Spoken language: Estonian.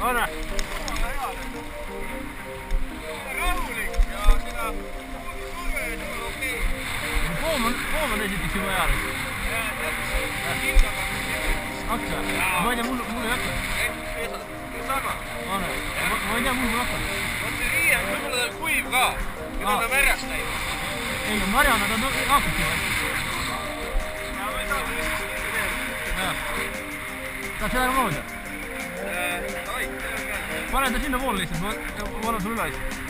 ole, rahulik ja seda surve on jumala okei. poom on, poom on esiteks juba hea. Hingaga hakka, ma ei tea, mul, mul ei hakka. sama. ole, ma ei tea, mul pole hakanud. vot see riie on võib-olla tal kuiv ka. nüüd on ta märjast läinud. ei no Mariana, ta on haakabki. ja ma ei saa kinni tahad seda proovida? teha. oi, see on ka. Pane ta sinnapoole lihtsalt, ma, annan sulle üle siis.